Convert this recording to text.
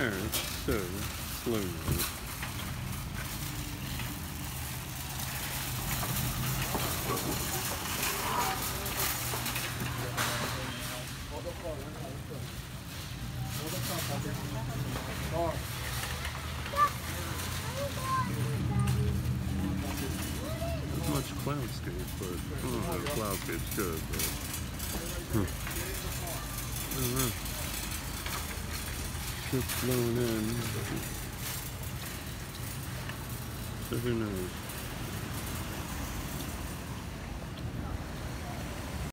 so slowly. much cloudscape, but oh, hmm. I don't know if cloudscape's good, but huh. Ship's blown in. So who knows?